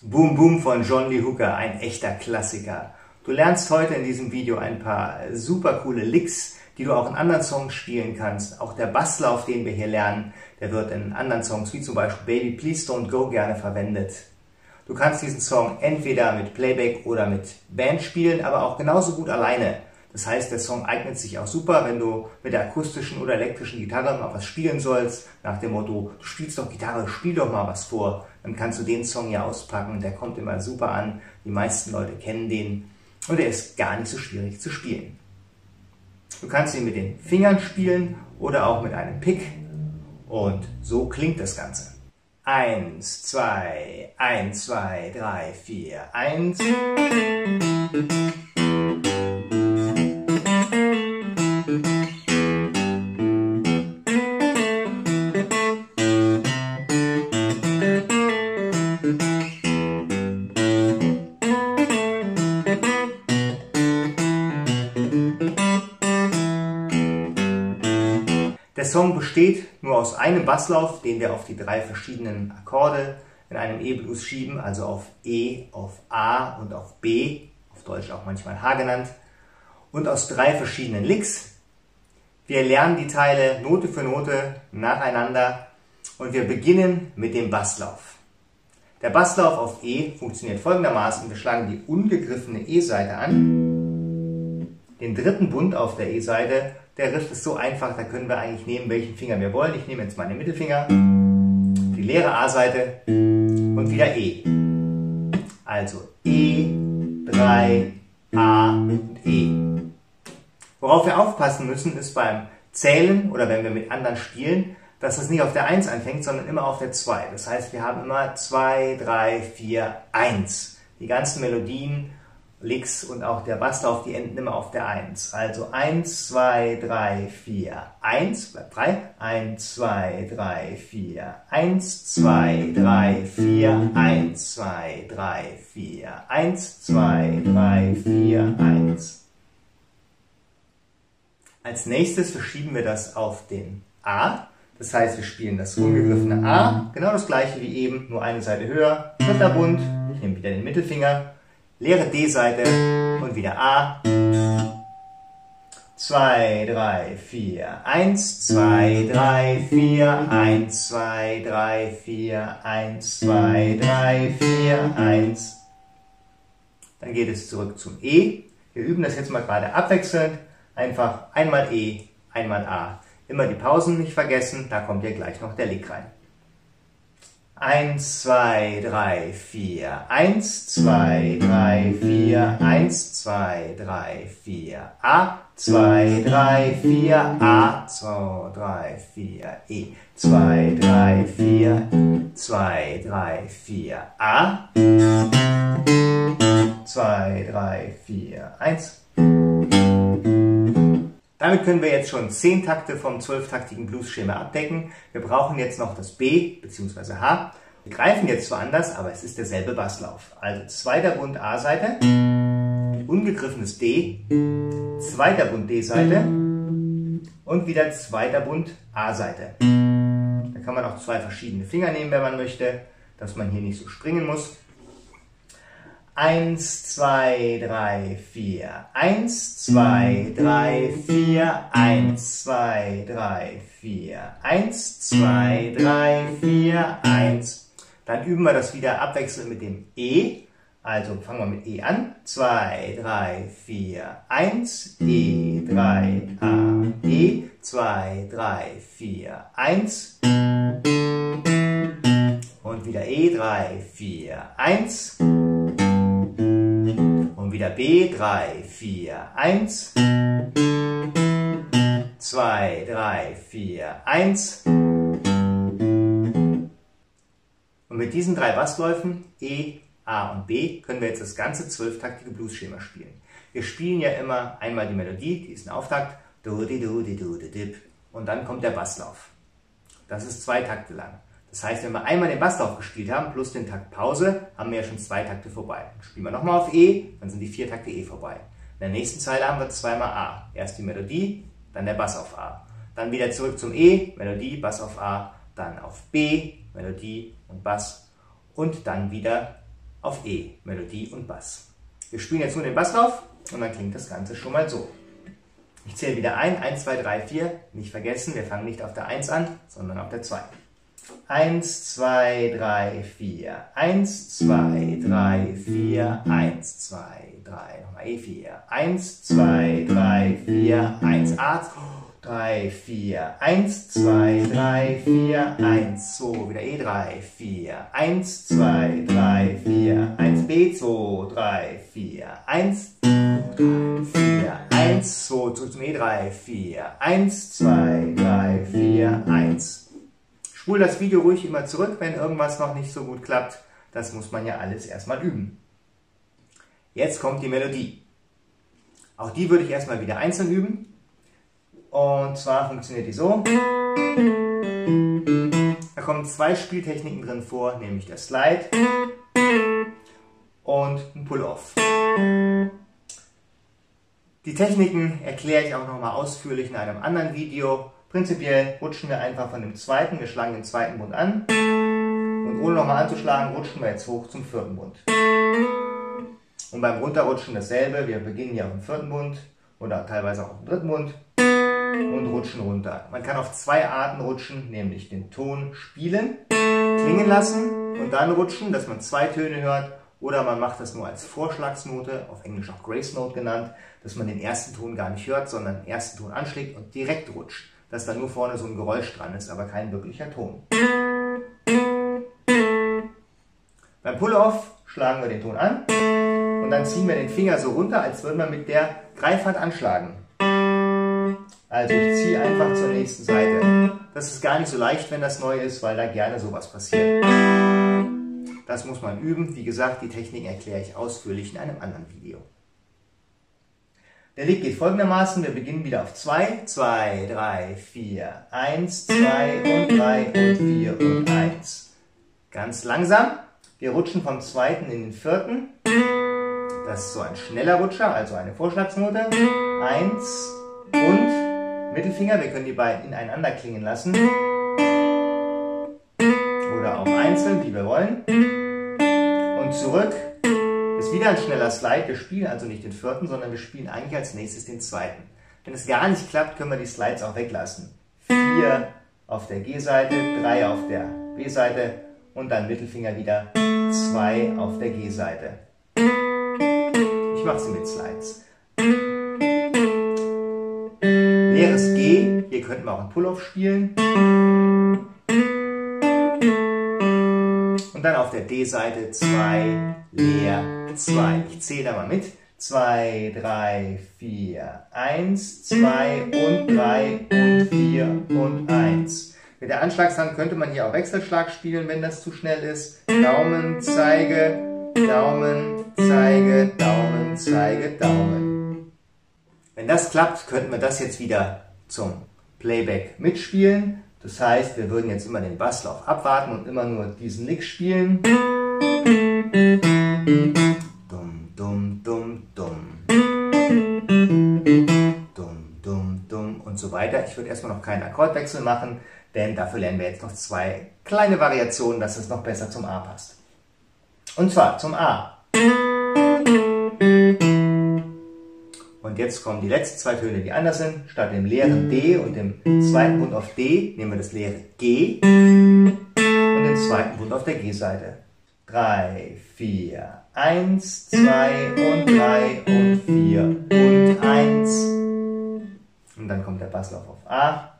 Boom Boom von John Lee Hooker, ein echter Klassiker. Du lernst heute in diesem Video ein paar super coole Licks, die du auch in anderen Songs spielen kannst. Auch der Basslauf, den wir hier lernen, der wird in anderen Songs, wie zum Beispiel Baby Please Don't Go, gerne verwendet. Du kannst diesen Song entweder mit Playback oder mit Band spielen, aber auch genauso gut alleine. Das heißt, der Song eignet sich auch super, wenn du mit der akustischen oder elektrischen Gitarre mal was spielen sollst, nach dem Motto, du spielst doch Gitarre, spiel doch mal was vor. Dann kannst du den Song ja auspacken, der kommt immer super an. Die meisten Leute kennen den und er ist gar nicht so schwierig zu spielen. Du kannst ihn mit den Fingern spielen oder auch mit einem Pick und so klingt das Ganze. Eins, zwei, eins, zwei, drei, vier, eins. Song besteht nur aus einem Basslauf, den wir auf die drei verschiedenen Akkorde in einem E-Blues schieben, also auf E, auf A und auf B, auf Deutsch auch manchmal H genannt, und aus drei verschiedenen Licks. Wir lernen die Teile Note für Note nacheinander und wir beginnen mit dem Basslauf. Der Basslauf auf E funktioniert folgendermaßen. Wir schlagen die ungegriffene E-Seite an, den dritten Bund auf der E-Seite der Riff ist so einfach, da können wir eigentlich nehmen, welchen Finger wir wollen. Ich nehme jetzt meinen Mittelfinger, die leere A-Seite und wieder E. Also E, 3, A und E. Worauf wir aufpassen müssen, ist beim Zählen oder wenn wir mit anderen spielen, dass es nicht auf der 1 anfängt, sondern immer auf der 2. Das heißt, wir haben immer 2, 3, 4, 1. Die ganzen Melodien Licks und auch der Basslauf, die enden immer auf der 1. Also 1, 2, 3, 4, 1, bleibt frei. 1, 2, 3, 4, 1, 2, 3, 4, 1, 2, 3, 4, 1, 2, 3, 4, 1. Als nächstes verschieben wir das auf den A. Das heißt, wir spielen das ungegriffene A, genau das gleiche wie eben, nur eine Seite höher, dritter Bund, ich nehme wieder den Mittelfinger, leere D-Seite und wieder A. 2, 3, 4, 1, 2, 3, 4, 1, 2, 3, 4, 1, 2, 3, 4, 1. Dann geht es zurück zum E. Wir üben das jetzt mal gerade abwechselnd. Einfach einmal E, einmal A. Immer die Pausen nicht vergessen, da kommt ja gleich noch der Lick rein. 1, 2, 3, 4, 1, 2, 3, 4, 1, 2, 3, 4, A, 2, 3, 4, A, 2, 3, 4, E, 2, 3, 4, 2, 3, 4, A, 2, 3, 4, 1. Damit können wir jetzt schon 10 Takte vom 12-taktigen Blues-Schema abdecken. Wir brauchen jetzt noch das B bzw. H. Wir greifen jetzt zwar anders, aber es ist derselbe Basslauf. Also zweiter Bund A-Seite, ungegriffenes D, zweiter Bund D-Seite und wieder zweiter Bund A-Seite. Da kann man auch zwei verschiedene Finger nehmen, wenn man möchte, dass man hier nicht so springen muss. 1, 2, 3, 4. 1, 2, 3, 4. 1, 2, 3, 4. 1, 2, 3, 4. 1. Dann üben wir das wieder abwechselnd mit dem E. Also fangen wir mit E an. 2, 3, 4, 1. E, 3, A, E. 2, 3, 4, 1. Und wieder E, 3, 4, 1 wieder B, 3, 4, 1, 2, 3, 4, 1. Und mit diesen drei Bassläufen, E, A und B, können wir jetzt das ganze zwölftaktige Blues-Schema spielen. Wir spielen ja immer einmal die Melodie, die ist ein Auftakt, du, di, du, di, du, di, dip, und dann kommt der Basslauf. Das ist zwei Takte lang. Das heißt, wenn wir einmal den Basslauf gespielt haben, plus den Takt Pause, haben wir ja schon zwei Takte vorbei. Dann spielen wir nochmal auf E, dann sind die vier Takte E vorbei. In der nächsten Zeile haben wir zweimal A. Erst die Melodie, dann der Bass auf A. Dann wieder zurück zum E, Melodie, Bass auf A, dann auf B, Melodie und Bass und dann wieder auf E, Melodie und Bass. Wir spielen jetzt nur den Basslauf und dann klingt das Ganze schon mal so. Ich zähle wieder ein, 1, 2, 3, 4. Nicht vergessen, wir fangen nicht auf der 1 an, sondern auf der 2. 1, 2, 3, 4. 1, 2, 3, 4. 1, 2, 3. Nochmal E4. 1, 2, 3, 4. 1, A. 3, 4, 1, 2, 3, 4, 1, 2, wieder E3, 4, 1, 2, 3, 4, 1, B2, 3, 4, 1, 3, 4, 1, 2, zurück zum E3, 4, 1, 2, 3, 4, 1. Spul das Video ruhig immer zurück, wenn irgendwas noch nicht so gut klappt. Das muss man ja alles erstmal üben. Jetzt kommt die Melodie. Auch die würde ich erstmal wieder einzeln üben. Und zwar funktioniert die so. Da kommen zwei Spieltechniken drin vor, nämlich der Slide und ein Pull-Off. Die Techniken erkläre ich auch nochmal ausführlich in einem anderen Video. Prinzipiell rutschen wir einfach von dem zweiten, wir schlagen den zweiten Bund an und ohne nochmal anzuschlagen, rutschen wir jetzt hoch zum vierten Bund. Und beim Runterrutschen dasselbe, wir beginnen auf dem vierten Bund oder teilweise auch auf dem dritten Bund und rutschen runter. Man kann auf zwei Arten rutschen, nämlich den Ton spielen, klingen lassen und dann rutschen, dass man zwei Töne hört. Oder man macht das nur als Vorschlagsnote, auf Englisch auch Grace Note genannt, dass man den ersten Ton gar nicht hört, sondern den ersten Ton anschlägt und direkt rutscht. Dass da nur vorne so ein Geräusch dran ist, aber kein wirklicher Ton. Beim Pull-Off schlagen wir den Ton an und dann ziehen wir den Finger so runter, als würde man mit der Greifhand anschlagen. Also ich ziehe einfach zur nächsten Seite. Das ist gar nicht so leicht, wenn das neu ist, weil da gerne sowas passiert. Das muss man üben. Wie gesagt, die Technik erkläre ich ausführlich in einem anderen Video. Der Lied geht folgendermaßen. Wir beginnen wieder auf 2. 2, 3, 4, 1, 2 und 3 und 4 und 1. Ganz langsam. Wir rutschen vom zweiten in den vierten. Das ist so ein schneller Rutscher, also eine Vorschlagsnote. 1 und Mittelfinger, wir können die beiden ineinander klingen lassen. Oder auch einzeln, wie wir wollen. Und zurück ist wieder ein schneller Slide. Wir spielen also nicht den vierten, sondern wir spielen eigentlich als nächstes den zweiten. Wenn es gar nicht klappt, können wir die Slides auch weglassen. Vier auf der G-Seite, drei auf der B-Seite und dann Mittelfinger wieder zwei auf der G-Seite. Ich mache sie mit Slides. Leeres G, hier könnten wir auch einen Pull-Off spielen. Und dann auf der D-Seite 2, leer, 2. Ich zähle da mal mit. 2, 3, 4, 1, 2 und 3 und 4 und 1. Mit der Anschlagshand könnte man hier auch Wechselschlag spielen, wenn das zu schnell ist. Daumen, Zeige, Daumen, Zeige, Daumen, Zeige, Daumen. Wenn das klappt, könnten wir das jetzt wieder zum Playback mitspielen. Das heißt, wir würden jetzt immer den Basslauf abwarten und immer nur diesen Lick spielen. Dumm, dumm, dumm, dumm. Dumm, dumm, dumm und so weiter. Ich würde erstmal noch keinen Akkordwechsel machen, denn dafür lernen wir jetzt noch zwei kleine Variationen, dass es noch besser zum A passt. Und zwar zum A. Und jetzt kommen die letzten zwei Töne, die anders sind. Statt dem leeren D und dem zweiten Bund auf D nehmen wir das leere G und den zweiten Bund auf der G-Seite. 3, 4, 1, 2 und 3 und 4 und 1. Und dann kommt der Basslauf auf A.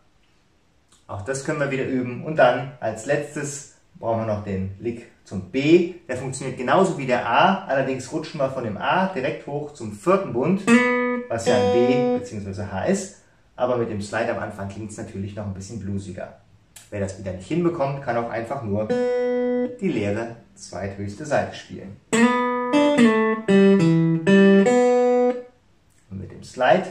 Auch das können wir wieder üben. Und dann als letztes brauchen wir noch den Lick zum B. Der funktioniert genauso wie der A, allerdings rutschen wir von dem A direkt hoch zum vierten Bund was ja ein B bzw. H ist. Aber mit dem Slide am Anfang klingt es natürlich noch ein bisschen bluesiger. Wer das wieder nicht hinbekommt, kann auch einfach nur die leere zweithöchste Seite spielen. Und mit dem Slide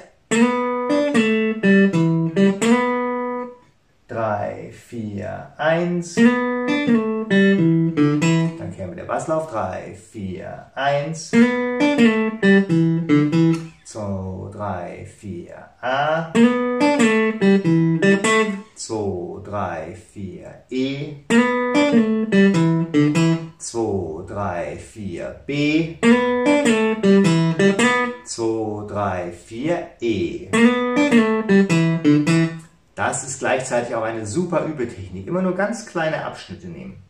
3, 4, 1. Dann kehren wir der Basslauf. 3, 4, 1. 2, 3, 4, A. 2, 3, 4, E. 2, 2, 3, 4, B, 2, 3, 4, E. Das ist gleichzeitig auch eine super Übetechnik. Immer nur ganz kleine Abschnitte nehmen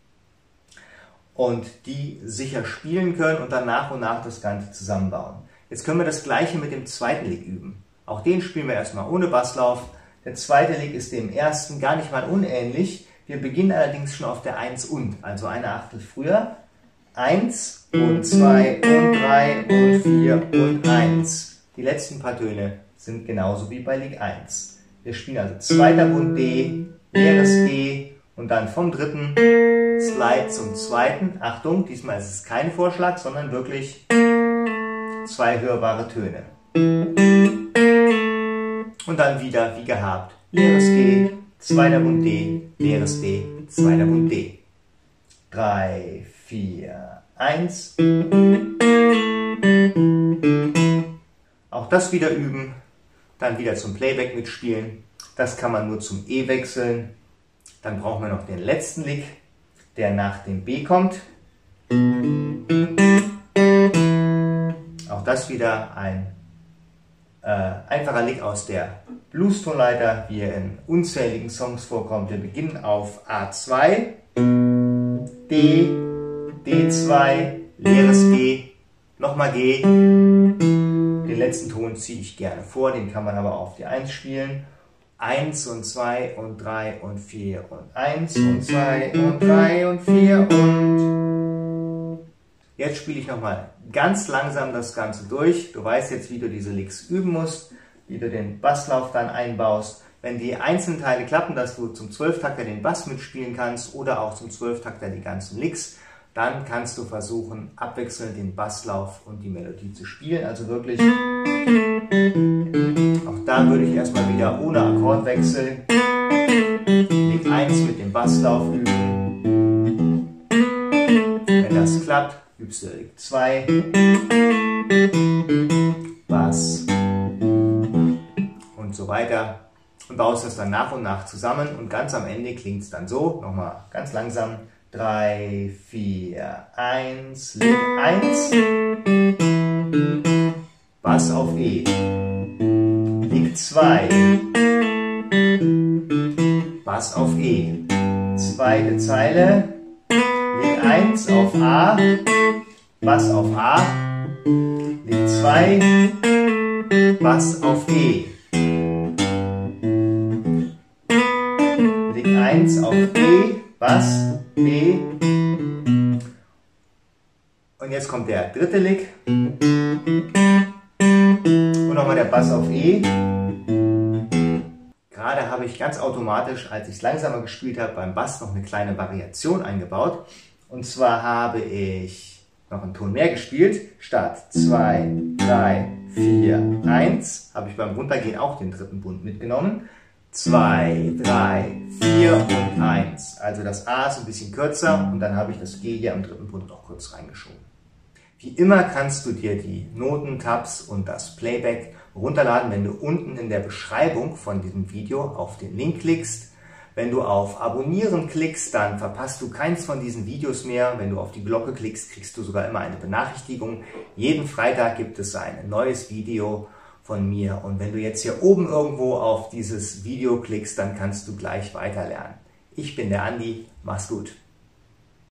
und die sicher spielen können und dann nach und nach das Ganze zusammenbauen. Jetzt können wir das gleiche mit dem zweiten Lick üben. Auch den spielen wir erstmal ohne Basslauf. Der zweite Lick ist dem ersten gar nicht mal unähnlich. Wir beginnen allerdings schon auf der 1 und, also eine Achtel früher. 1 und 2 und 3 und 4 und 1. Die letzten paar Töne sind genauso wie bei Lick 1. Wir spielen also zweiter Bund D, leeres G und dann vom dritten Slide zum zweiten. Achtung, diesmal ist es kein Vorschlag, sondern wirklich zwei hörbare Töne. Und dann wieder wie gehabt. Leeres G, zweiter Bund D, leeres D, zweiter Bund D. 3, 4, 1. Auch das wieder üben dann wieder zum Playback mitspielen. Das kann man nur zum E wechseln. Dann brauchen wir noch den letzten Lick, der nach dem B kommt. Das wieder ein äh, einfacher Lick aus der Blues-Tonleiter, wie er in unzähligen Songs vorkommt. Wir beginnen auf A2, D, D2, leeres G, nochmal G, den letzten Ton ziehe ich gerne vor, den kann man aber auf die 1 spielen. 1 und 2 und 3 und 4 und 1 und 2 und 3 und 4 und... Jetzt spiele ich nochmal ganz langsam das Ganze durch. Du weißt jetzt, wie du diese Licks üben musst, wie du den Basslauf dann einbaust. Wenn die einzelnen Teile klappen, dass du zum Zwölftakter den Bass mitspielen kannst oder auch zum Zwölftakter die ganzen Licks, dann kannst du versuchen, abwechselnd den Basslauf und die Melodie zu spielen. Also wirklich, auch da würde ich erstmal wieder ohne Akkordwechsel Lied 1 mit dem Basslauf üben. Wenn das klappt, Lied 2, Bass und so weiter. Und baust das dann nach und nach zusammen. Und ganz am Ende klingt es dann so, nochmal ganz langsam. 3, 4, 1, Lick 1, Bass auf E, Lick 2, Bass auf E, zweite Zeile, Lick 1 auf A, Bass auf A, Lick 2, Bass auf E, Lick 1 auf E, Bass B. Und jetzt kommt der dritte Lick. Und nochmal der Bass auf E. Gerade habe ich ganz automatisch, als ich es langsamer gespielt habe, beim Bass noch eine kleine Variation eingebaut. Und zwar habe ich noch einen Ton mehr gespielt. Statt 2, 3, 4, 1 habe ich beim Runtergehen auch den dritten Bund mitgenommen. 2, 3, 4 und 1. Also das A ist ein bisschen kürzer und dann habe ich das G hier am dritten Bund noch kurz reingeschoben. Wie immer kannst du dir die Notentabs und das Playback runterladen, wenn du unten in der Beschreibung von diesem Video auf den Link klickst. Wenn du auf Abonnieren klickst, dann verpasst du keins von diesen Videos mehr. Wenn du auf die Glocke klickst, kriegst du sogar immer eine Benachrichtigung. Jeden Freitag gibt es ein neues Video von mir. Und wenn du jetzt hier oben irgendwo auf dieses Video klickst, dann kannst du gleich weiterlernen. Ich bin der Andi, mach's gut.